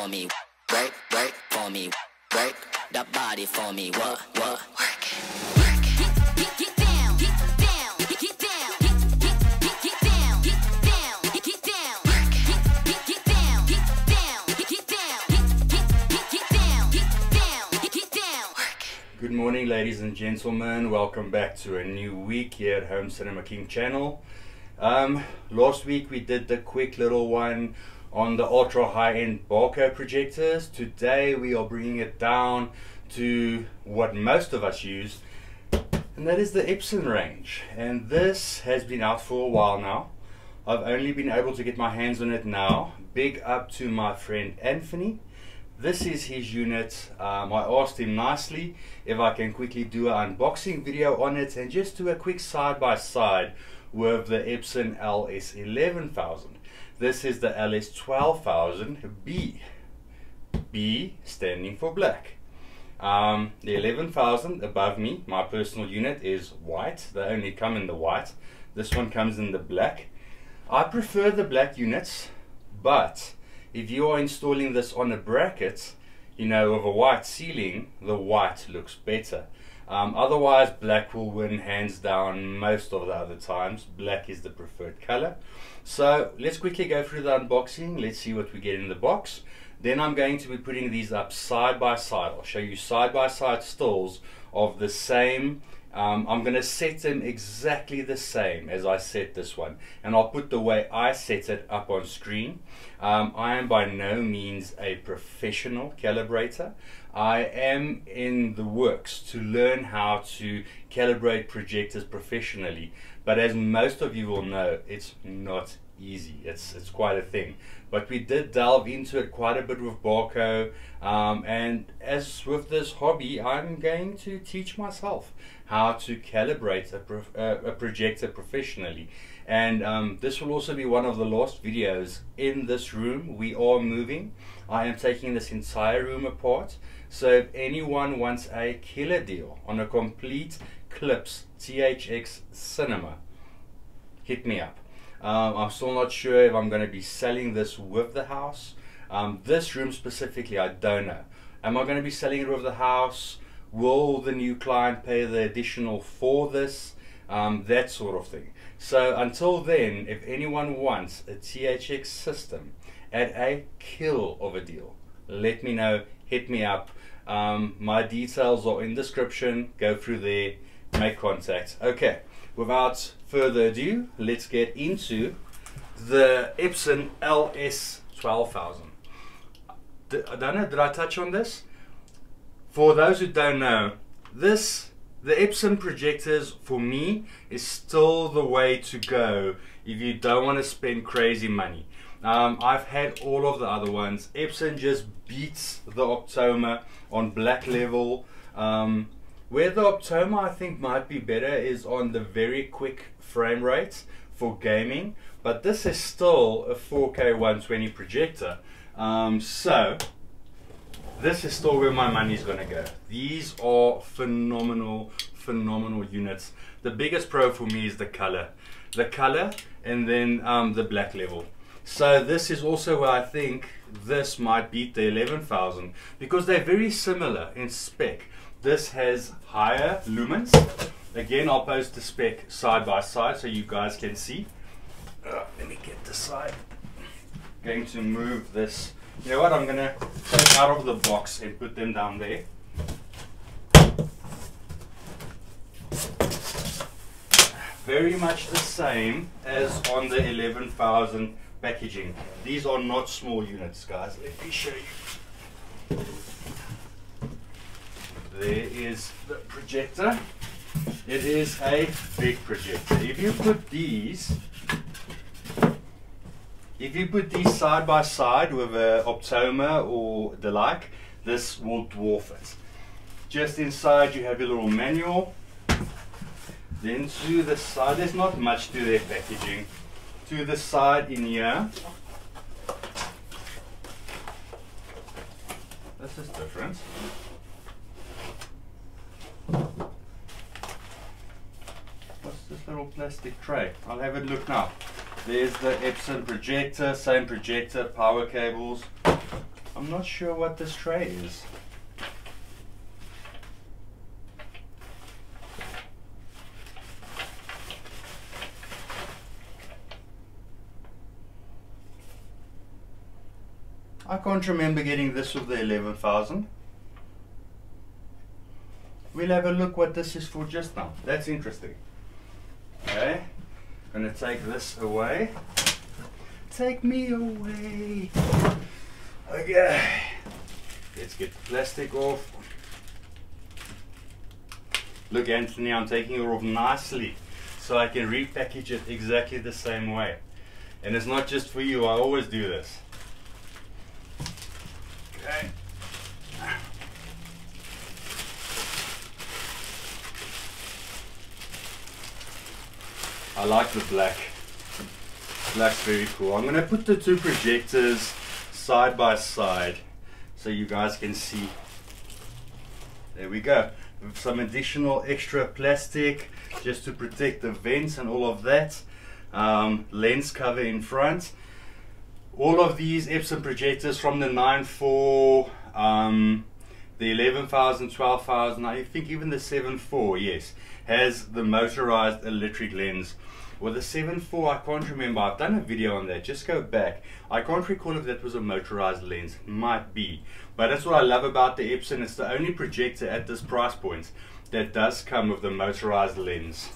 for me. Work, work for me. Work the body for me. What, what? Work it. Work. Good morning, ladies and gentlemen. Welcome back to a new week here at Home Cinema King channel. Um, last week we did the quick little one on the ultra high-end Barco projectors. Today we are bringing it down to what most of us use, and that is the Epson range. And this has been out for a while now. I've only been able to get my hands on it now. Big up to my friend Anthony. This is his unit. Um, I asked him nicely if I can quickly do an unboxing video on it and just do a quick side by side with the Epson LS11000. This is the LS12000B. B standing for black. Um, the 11,000 above me, my personal unit is white. They only come in the white. This one comes in the black. I prefer the black units, but if you are installing this on a bracket, you know, with a white ceiling, the white looks better. Um, otherwise, black will win hands down most of the other times. Black is the preferred color. So let's quickly go through the unboxing. Let's see what we get in the box. Then I'm going to be putting these up side by side. I'll show you side by side stills of the same. Um, I'm going to set them exactly the same as I set this one. And I'll put the way I set it up on screen. Um, I am by no means a professional calibrator. I am in the works to learn how to calibrate projectors professionally. But as most of you will know, it's not easy. It's it's quite a thing. But we did delve into it quite a bit with Barco, um, and as with this hobby, I'm going to teach myself how to calibrate a, uh, a projector professionally. And um, this will also be one of the last videos in this room. We are moving. I am taking this entire room apart. So if anyone wants a killer deal on a complete Klipsch THX cinema, hit me up. Um, I'm still not sure if I'm going to be selling this with the house. Um, this room specifically, I don't know. Am I going to be selling it with the house? Will the new client pay the additional for this? Um, that sort of thing. So until then, if anyone wants a THX system at a kill of a deal, let me know. Hit me up. Um, my details are in the description. Go through there. Make contact. Okay. Without further ado, let's get into the Epson LS12000. I don't know, did I touch on this? For those who don't know, this, the Epson projectors for me is still the way to go if you don't want to spend crazy money. Um, I've had all of the other ones. Epson just beats the Optoma on black level. Um, where the Optoma I think might be better is on the very quick frame rates for gaming, but this is still a 4K 120 projector. Um, so this is still where my money is going to go. These are phenomenal, phenomenal units. The biggest pro for me is the color. The color and then um, the black level. So this is also where I think this might beat the 11,000 because they're very similar in spec. This has higher lumens. Again, I'll post the spec side by side so you guys can see. Uh, let me get this side. Going to move this. You know what? I'm gonna take out of the box and put them down there. Very much the same as on the 11,000 packaging. These are not small units, guys. Let me show you. There is the projector. It is a big projector. If you put these, if you put these side by side with a Optoma or the like, this will dwarf it. Just inside you have your little manual. Then to the side, there's not much to their packaging. To the side in here, this is different. What's this little plastic tray? I'll have a look now. There's the Epson projector, same projector, power cables. I'm not sure what this tray is. I can't remember getting this with the 11,000. We'll have a look what this is for just now. That's interesting. Okay, I'm gonna take this away. Take me away. Okay, let's get the plastic off. Look, Anthony, I'm taking it off nicely so I can repackage it exactly the same way. And it's not just for you, I always do this. Okay. I like the black. Black's very cool. I'm gonna put the two projectors side by side so you guys can see. There we go. Some additional extra plastic just to protect the vents and all of that. Um, lens cover in front. All of these Epson projectors from the 9.4, um, the 11,000, 12,000, I think even the 7.4, yes, has the motorized electric lens. Well, the 7.4, I can't remember. I've done a video on that. Just go back. I can't recall if that was a motorized lens. Might be. But that's what I love about the Epson. It's the only projector at this price point that does come with the motorized lens.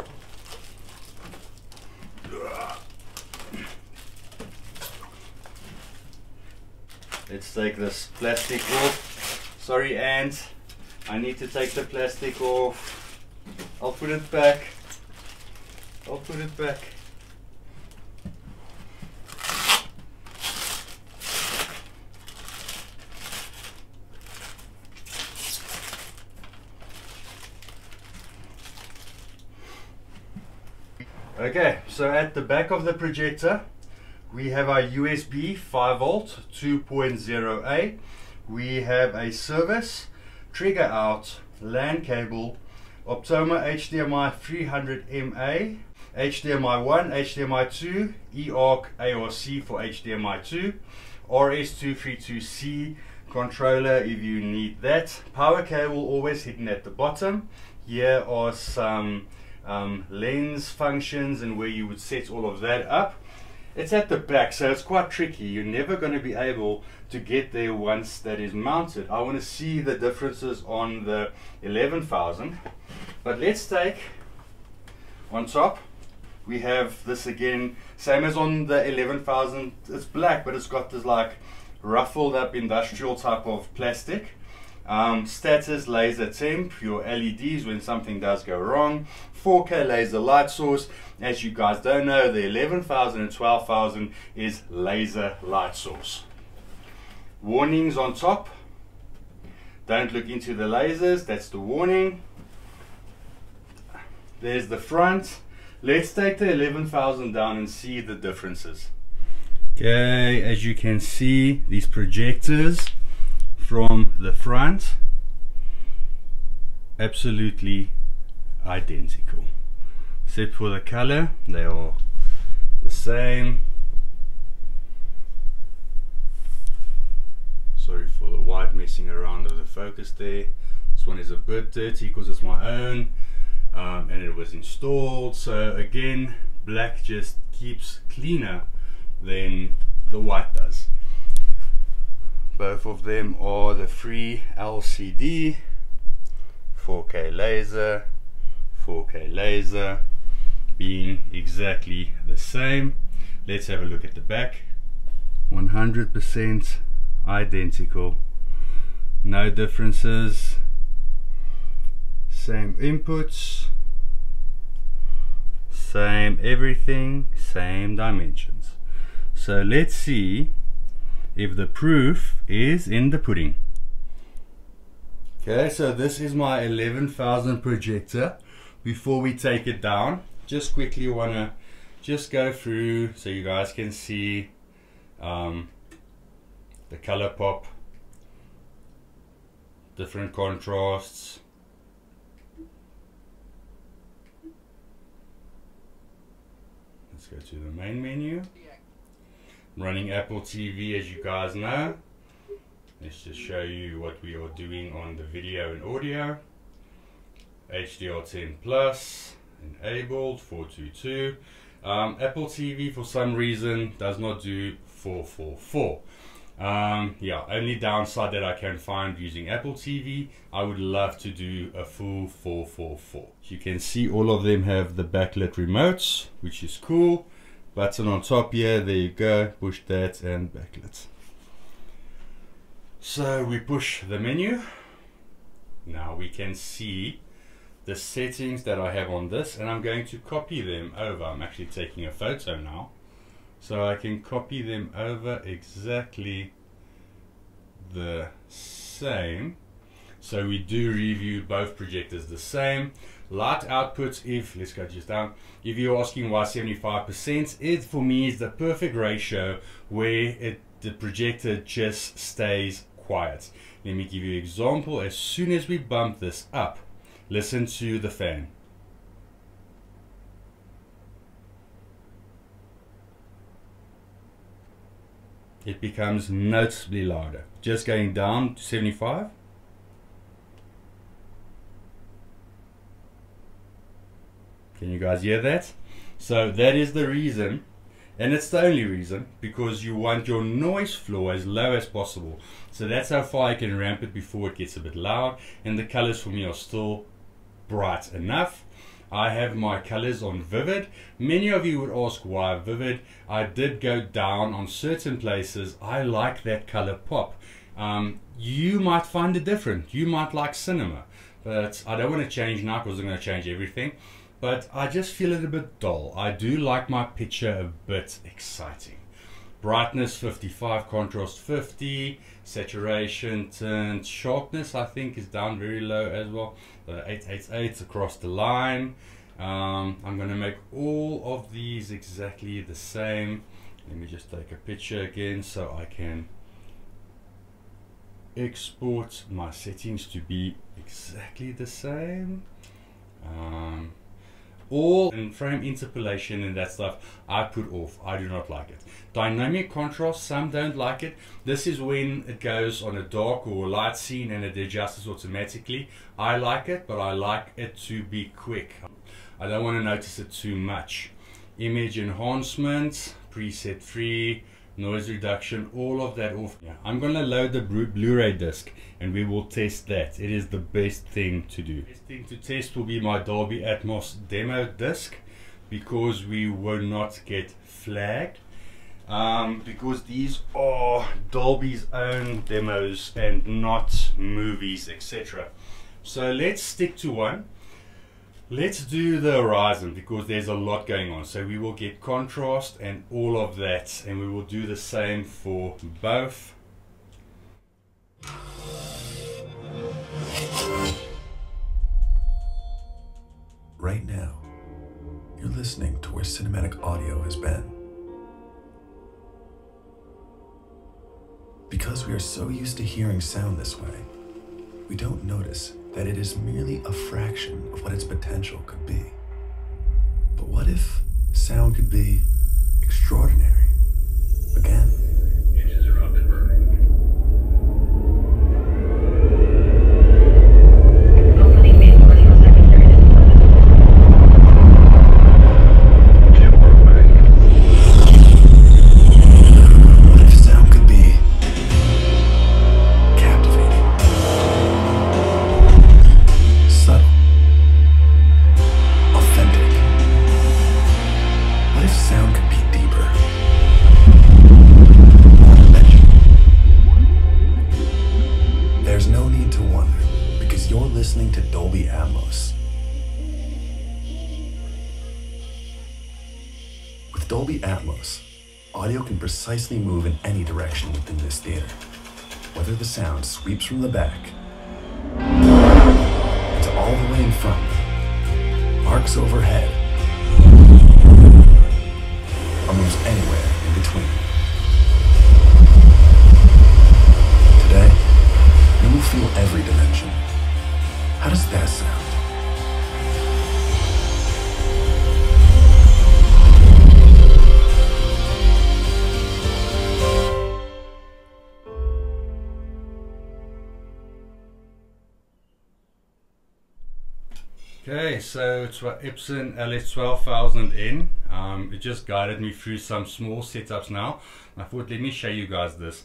Let's take this plastic off. Sorry, Ant. I need to take the plastic off. I'll put it back. I'll put it back. Okay, so at the back of the projector, we have our USB 5 volt 2.0A. We have a service, trigger out, LAN cable, Optoma HDMI 300MA, HDMI 1, HDMI 2, eARC ARC for HDMI 2, RS232C controller if you need that. Power cable always hidden at the bottom. Here are some um, lens functions and where you would set all of that up. It's at the back, so it's quite tricky. You're never going to be able to get there once that is mounted. I want to see the differences on the 11,000. But let's take on top. We have this again, same as on the 11,000. It's black, but it's got this like ruffled up industrial type of plastic. Um, status laser temp, your LEDs when something does go wrong. 4K laser light source. As you guys don't know, the 11,000 and 12,000 is laser light source. Warnings on top. Don't look into the lasers, that's the warning. There's the front. Let's take the 11,000 down and see the differences. Okay, as you can see, these projectors from the front absolutely identical. Except for the color they are the same. Sorry for the white messing around of the focus there. This one is a bit dirty because it's my own um, and it was installed. So again black just keeps cleaner than the white does both of them are the free LCD 4K laser 4K laser being exactly the same. Let's have a look at the back. 100% identical. No differences. Same inputs. Same everything same dimensions. So let's see if the proof is in the pudding. Okay, so this is my 11,000 projector. Before we take it down, just quickly want to just go through so you guys can see um, the color pop, different contrasts. Let's go to the main menu running Apple TV as you guys know Let's just show you what we are doing on the video and audio. HDR10 Plus, enabled, 422. Um, Apple TV for some reason does not do 444. Um, yeah, only downside that I can find using Apple TV, I would love to do a full 444. You can see all of them have the backlit remotes, which is cool. Button on top here, there you go, push that and backlit. So we push the menu. Now we can see the settings that I have on this and I'm going to copy them over. I'm actually taking a photo now. So I can copy them over exactly the same. So we do review both projectors the same. Light outputs, if, let's go just down, if you're asking why 75%, it for me is the perfect ratio where it, the projector just stays quiet. Let me give you an example. As soon as we bump this up, listen to the fan. It becomes noticeably louder. Just going down to 75. Can you guys hear that? So that is the reason and it's the only reason because you want your noise floor as low as possible. So that's how far I can ramp it before it gets a bit loud. And the colors for me are still bright enough. I have my colors on vivid. Many of you would ask why vivid. I did go down on certain places. I like that color pop. Um, you might find it different. You might like cinema. But I don't want to change now because I'm going to change everything but I just feel it a bit dull. I do like my picture a bit exciting. Brightness 55, contrast 50, saturation, tint, sharpness I think is down very low as well. 888 across the line. Um, I'm going to make all of these exactly the same. Let me just take a picture again so I can export my settings to be exactly the same. Um, all in frame interpolation and that stuff I put off. I do not like it. Dynamic contrast, some don't like it. This is when it goes on a dark or a light scene and it adjusts automatically. I like it, but I like it to be quick. I don't want to notice it too much. Image enhancement, preset free, noise reduction, all of that off. Yeah. I'm gonna load the Blu-ray disc and we will test that. It is the best thing to do. The best thing to test will be my Dolby Atmos demo disc because we will not get flagged. Um, because these are Dolby's own demos and not movies, etc. So let's stick to one. Let's do the horizon because there's a lot going on. So we will get contrast and all of that and we will do the same for both. Right now, you're listening to where cinematic audio has been. Because we are so used to hearing sound this way, we don't notice that it is merely a fraction of what its potential could be. But what if sound could be extraordinary? Again. Move in any direction within this theater, whether the sound sweeps from the back to all the way in front, arcs overhead, so Epson LS12000N. Um, it just guided me through some small setups now. I thought, let me show you guys this.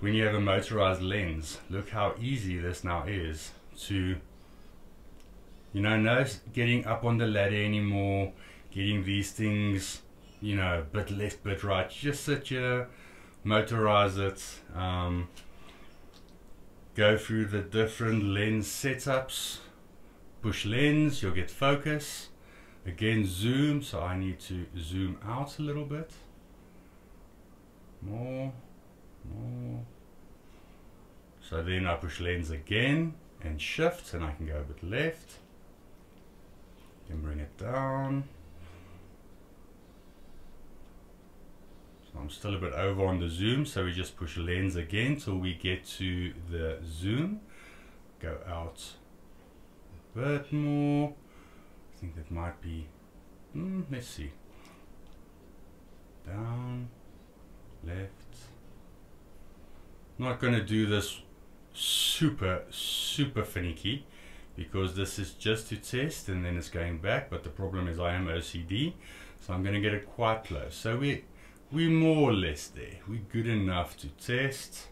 When you have a motorized lens, look how easy this now is to, you know, no getting up on the ladder anymore, getting these things, you know, bit left, bit right. Just sit here, motorize it, um, go through the different lens setups push lens, you'll get focus. Again, zoom, so I need to zoom out a little bit. More, more. So then I push lens again and shift, and I can go a bit left. Can bring it down. So I'm still a bit over on the zoom, so we just push lens again till we get to the zoom. Go out bit more. I think that might be, mm, let's see. Down, left. Not going to do this super, super finicky because this is just to test and then it's going back. But the problem is I am OCD, so I'm going to get it quite close. So we, we more or less there. We're good enough to test.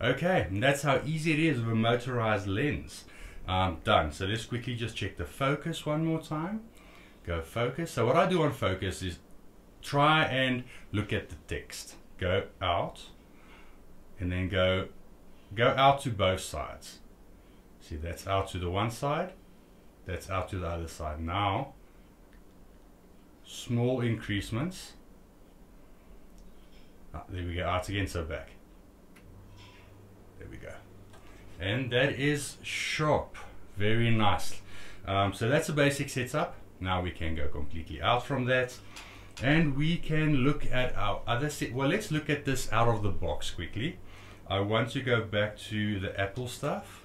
Okay, and that's how easy it is with a motorized lens um, done. So let's quickly just check the focus one more time. Go focus. So what I do on focus is try and look at the text. Go out and then go go out to both sides. See that's out to the one side, that's out to the other side. Now small increasements. Ah, there we go, out again, so back. There we go and that is sharp very nice. Um, so that's a basic setup. Now we can go completely out from that. And we can look at our other set well let's look at this out of the box quickly. I want to go back to the Apple stuff.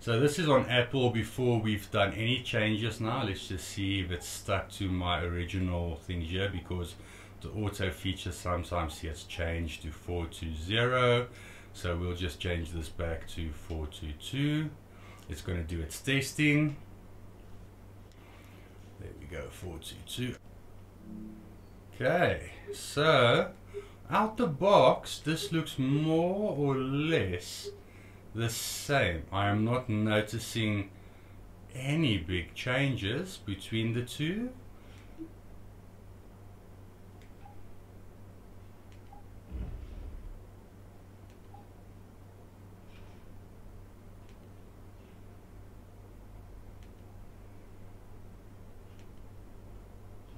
So this is on Apple before we've done any changes now. Let's just see if it's stuck to my original thing here because the auto feature sometimes gets changed to 420 so we'll just change this back to 422. It's going to do its testing. There we go, 422. Okay, so out the box, this looks more or less the same. I am not noticing any big changes between the two.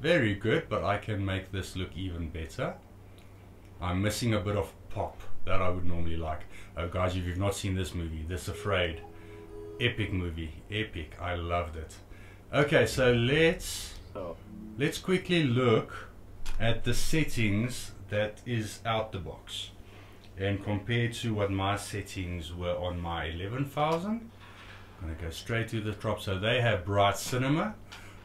Very good, but I can make this look even better. I'm missing a bit of pop that I would normally like. Oh guys, if you've not seen this movie, This Afraid, epic movie, epic, I loved it. Okay, so let's, Oh. let's quickly look at the settings that is out the box and compared to what my settings were on my 11,000. I'm gonna go straight to the top. So they have bright cinema.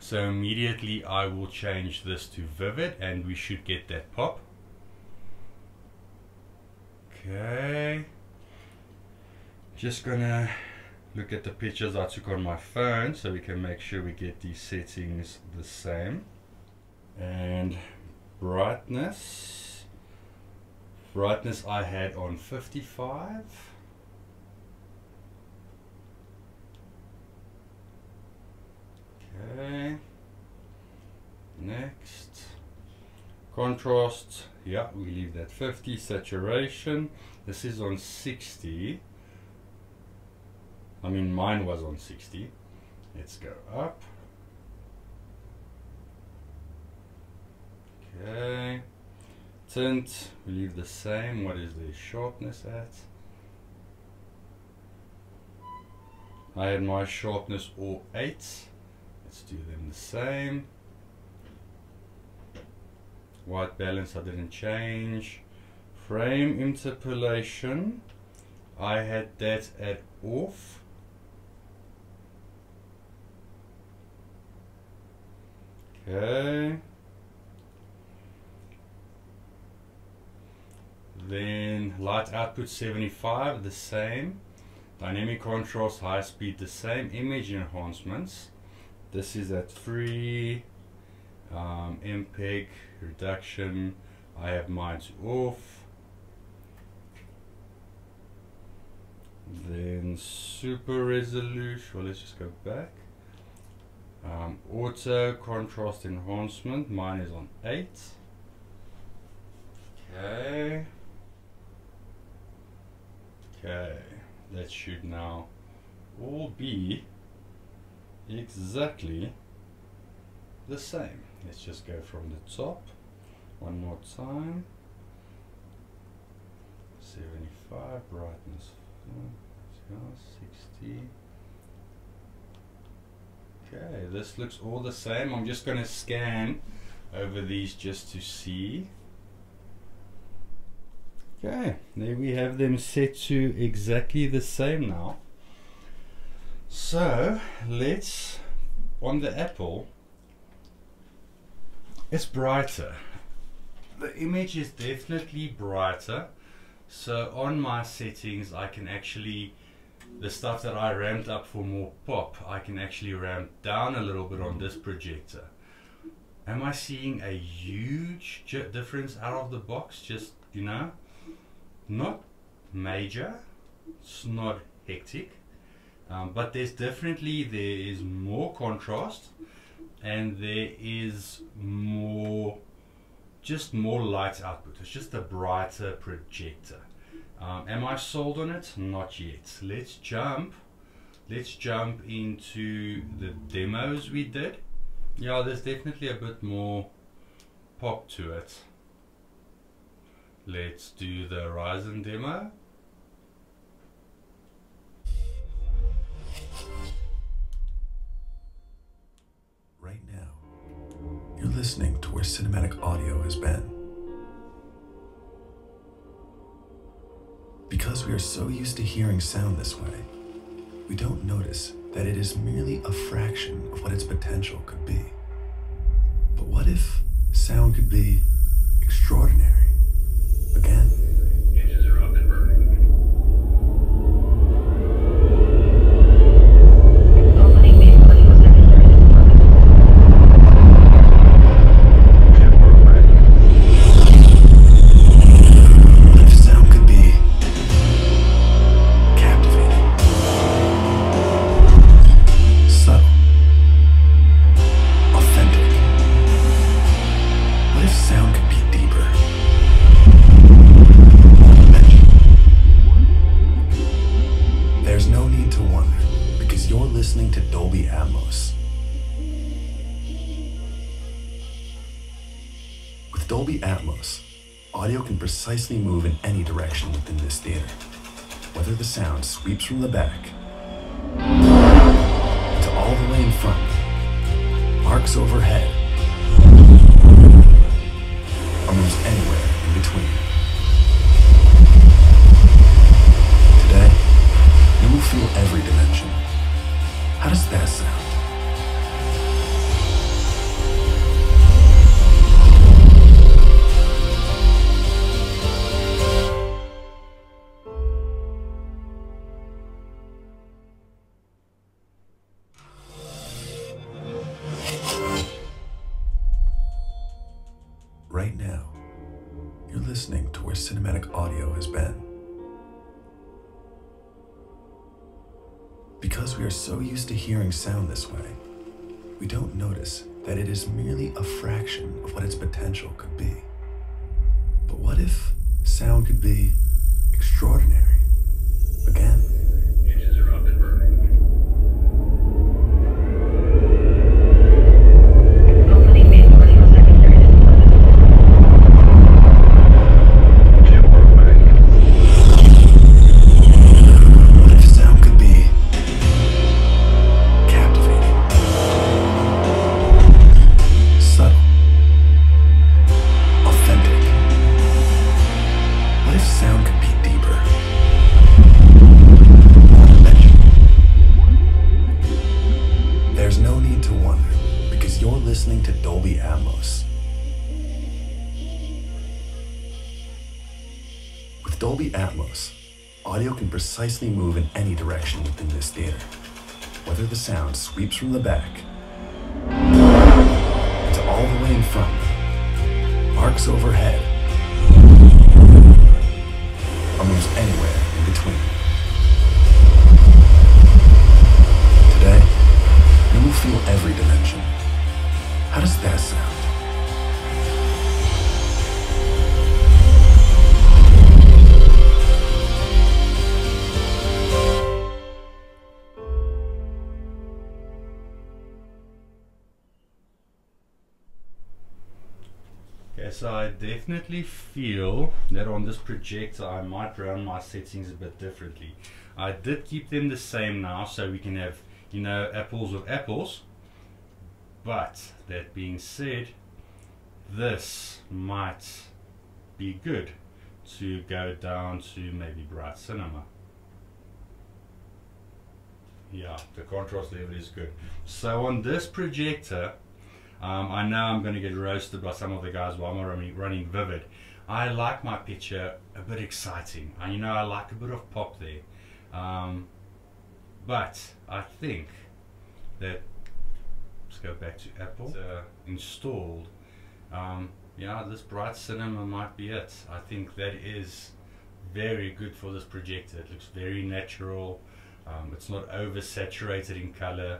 So immediately I will change this to vivid and we should get that pop. Okay. Just gonna look at the pictures I took on my phone so we can make sure we get these settings the same. And brightness. Brightness I had on 55. Okay. Next. Contrast. Yeah, we leave that 50. Saturation. This is on 60. I mean, mine was on 60. Let's go up. Okay. Tint, we leave the same. What is the sharpness at? I had my sharpness all 8. Let's do them the same. White balance I didn't change. Frame interpolation, I had that at off. Okay. Then light output 75, the same. Dynamic contrast, high speed, the same image enhancements. This is at three um, MPEG, reduction. I have mine off. Then super resolution, well let's just go back. Um, auto contrast enhancement, mine is on 8. Okay. Okay, that should now all be exactly the same. Let's just go from the top one more time. 75 brightness, uh, 60. Okay, this looks all the same. I'm just going to scan over these just to see. Okay, there we have them set to exactly the same now. So let's, on the Apple, it's brighter. The image is definitely brighter. So on my settings, I can actually, the stuff that I ramped up for more pop, I can actually ramp down a little bit on this projector. Am I seeing a huge difference out of the box? Just, you know, not major, it's not hectic, um, but there's definitely, there is more contrast and there is more just more light output. It's just a brighter projector. Um, am I sold on it? Not yet. Let's jump let's jump into the demos we did. Yeah there's definitely a bit more pop to it. Let's do the Horizon demo you're listening to where cinematic audio has been. Because we are so used to hearing sound this way, we don't notice that it is merely a fraction of what its potential could be. But what if sound could be extraordinary? Again, move in any direction within this theater, whether the sound sweeps from the back to all the way in front, arcs overhead, sound this way, we don't notice that it is merely a fraction of what its potential could be. But what if sound could be extraordinary? Again, precisely move in any direction within this theater. Whether the sound sweeps from the back to all the way in front, arcs overhead, or moves anywhere in between. Today, you will feel every dimension. How does that sound? Yes, I definitely feel that on this projector I might run my settings a bit differently. I did keep them the same now so we can have, you know, apples with apples. But that being said, this might be good to go down to maybe bright cinema. Yeah, the contrast level is good. So on this projector, um, I know I'm going to get roasted by some of the guys while I'm running, running Vivid. I like my picture a bit exciting. And you know, I like a bit of pop there. Um, but I think that, let's go back to Apple, uh, installed. Um, yeah, this bright cinema might be it. I think that is very good for this projector. It looks very natural. Um, it's not oversaturated in color.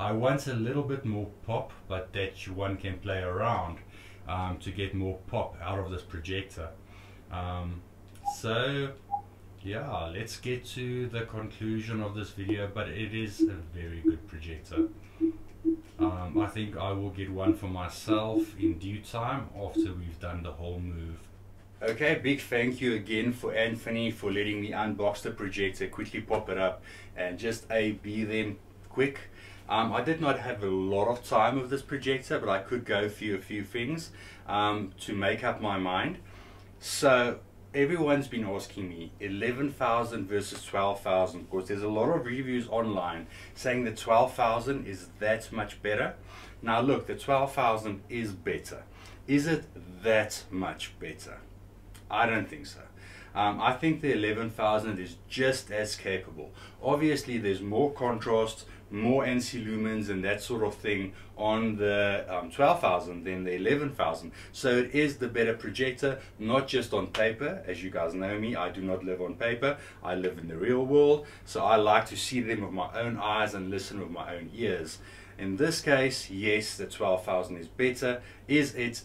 I want a little bit more pop, but that one can play around um, to get more pop out of this projector. Um, so yeah, let's get to the conclusion of this video, but it is a very good projector. Um, I think I will get one for myself in due time after we've done the whole move. Okay, big thank you again for Anthony for letting me unbox the projector, quickly pop it up and just A, B them quick. Um, I did not have a lot of time with this projector, but I could go through a few things um, to make up my mind. So everyone's been asking me 11,000 versus 12,000 because there's a lot of reviews online saying that 12,000 is that much better. Now look, the 12,000 is better. Is it that much better? I don't think so. Um, I think the 11,000 is just as capable. Obviously, there's more contrast, more ANSI lumens and that sort of thing on the um, 12,000 than the 11,000. So it is the better projector, not just on paper. As you guys know me, I do not live on paper. I live in the real world. So I like to see them with my own eyes and listen with my own ears. In this case, yes, the 12,000 is better. Is it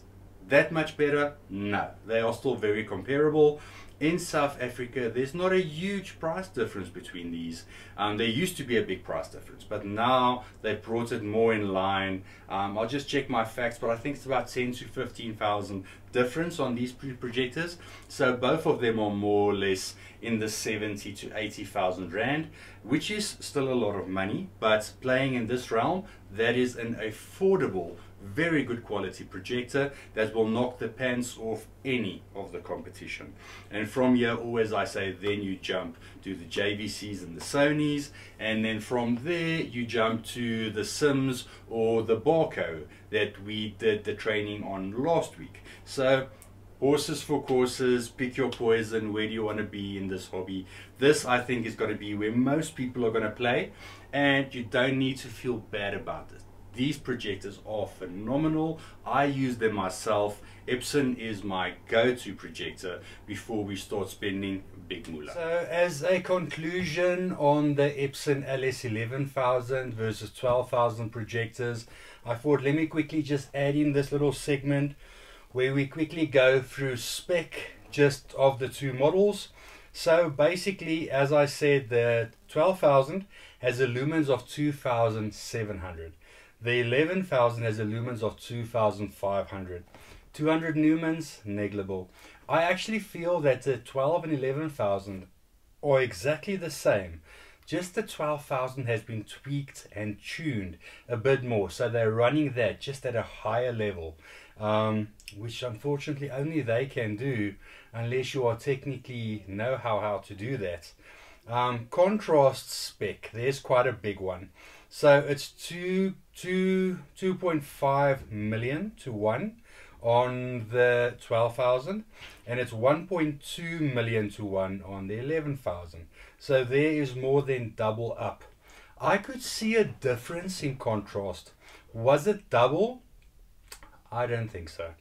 that much better? No, they are still very comparable. In South Africa, there's not a huge price difference between these. Um, there used to be a big price difference, but now they've brought it more in line. Um, I'll just check my facts, but I think it's about 10 to 15,000 difference on these projectors. So both of them are more or less in the 70 to 80,000 rand, which is still a lot of money, but playing in this realm, that is an affordable very good quality projector that will knock the pants off any of the competition. And from here, always I say, then you jump to the JVCs and the Sonys, and then from there you jump to the Sims or the Barco that we did the training on last week. So horses for courses, pick your poison, where do you want to be in this hobby. This I think is going to be where most people are going to play and you don't need to feel bad about it. These projectors are phenomenal. I use them myself. Epson is my go-to projector before we start spending big moolah. So as a conclusion on the Epson LS11000 versus 12,000 projectors, I thought let me quickly just add in this little segment where we quickly go through spec just of the two models. So basically, as I said, the 12,000 has a lumens of 2,700. The 11,000 has a lumens of 2,500. 200 lumens, negligible. I actually feel that the 12 and 11,000 are exactly the same. Just the 12,000 has been tweaked and tuned a bit more. So they're running that just at a higher level, um, which unfortunately only they can do unless you are technically know how, how to do that. Um, contrast spec, there's quite a big one. So it's two, two, 2.5 million to 1 on the 12,000 and it's 1.2 million to 1 on the 11,000. So there is more than double up. I could see a difference in contrast. Was it double? I don't think so.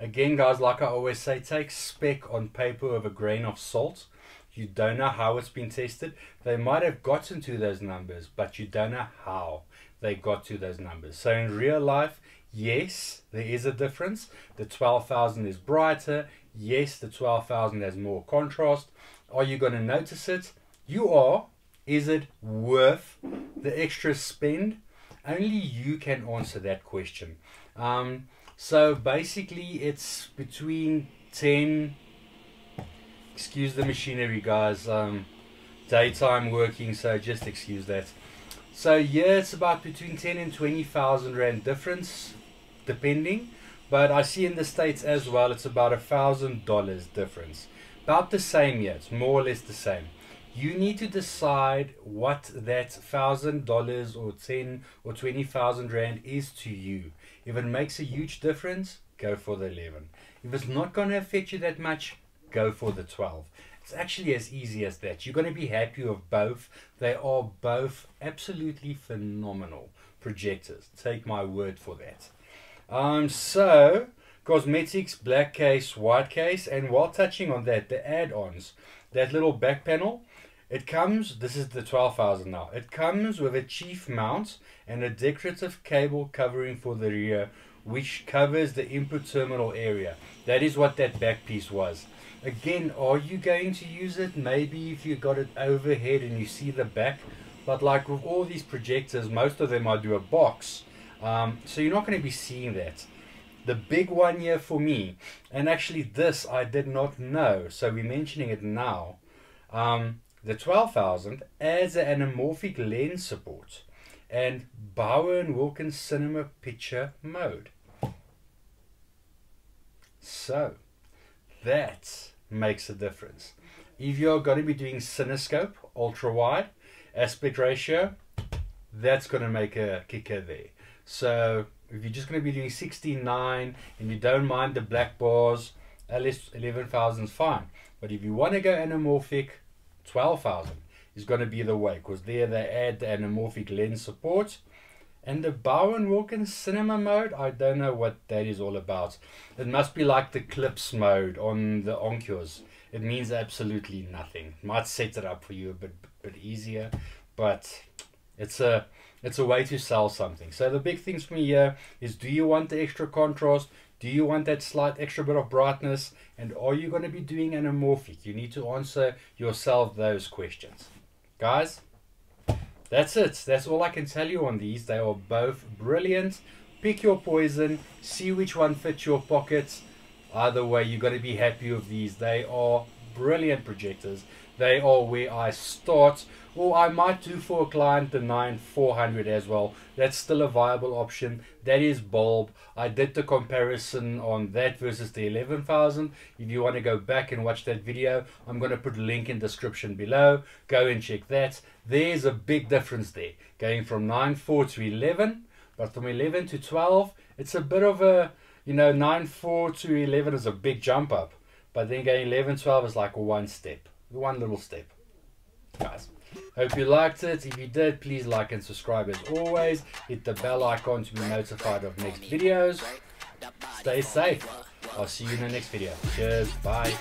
Again, guys, like I always say, take spec on paper with a grain of salt. You don't know how it's been tested. They might have gotten to those numbers, but you don't know how they got to those numbers. So in real life, yes, there is a difference. The 12,000 is brighter. Yes, the 12,000 has more contrast. Are you going to notice it? You are. Is it worth the extra spend? Only you can answer that question. Um, so basically, it's between 10. Excuse the machinery, guys. Um, daytime working, so just excuse that. So yeah, it's about between 10 and 20,000 rand difference, depending. But I see in the states as well, it's about a thousand dollars difference. About the same, yeah, it's more or less the same. You need to decide what that thousand dollars or ten or twenty thousand rand is to you. If it makes a huge difference, go for the eleven. If it's not going to affect you that much, go for the twelve. It's actually as easy as that. You're going to be happy with both. They are both absolutely phenomenal projectors. Take my word for that. Um, so, cosmetics, black case, white case, and while touching on that, the add-ons, that little back panel, it comes, this is the 12,000 now, it comes with a chief mount and a decorative cable covering for the rear, which covers the input terminal area. That is what that back piece was. Again, are you going to use it? Maybe if you got it overhead and you see the back, but like with all these projectors, most of them I do a box. Um, so you're not going to be seeing that. The big one here for me, and actually this I did not know, so we're mentioning it now. Um, the 12,000 adds an anamorphic lens support and Bowers and Wilkins Cinema Picture Mode. So, that makes a difference. If you're going to be doing Cinescope, ultra wide, aspect ratio, that's going to make a kicker there. So if you're just going to be doing 69 and you don't mind the black bars, at least 11,000 is fine. But if you want to go anamorphic, 12,000 is going to be the way because there they add the anamorphic lens support. And the Bowers Wilkins cinema mode, I don't know what that is all about. It must be like the Klipsch mode on the Onkyo's. It means absolutely nothing. Might set it up for you a bit, bit easier, but it's a it's a way to sell something. So the big things for me here is do you want the extra contrast? Do you want that slight extra bit of brightness? And are you going to be doing anamorphic? You need to answer yourself those questions. Guys, that's it. That's all I can tell you on these. They are both brilliant. Pick your poison. See which one fits your pockets. Either way, you're going to be happy with these. They are brilliant projectors. They are where I start. Or I might do for a client the 9400 as well. That's still a viable option. That is bulb. I did the comparison on that versus the 11000. If you want to go back and watch that video, I'm going to put a link in description below. Go and check that. There's a big difference there. Going from 9.4 to 11. But from 11 to 12, it's a bit of a, you know, 9.4 to 11 is a big jump up. But then going 11, 12 is like one step. One little step. Guys. Hope you liked it. If you did, please like and subscribe as always. Hit the bell icon to be notified of next videos. Stay safe. I'll see you in the next video. Cheers. Bye.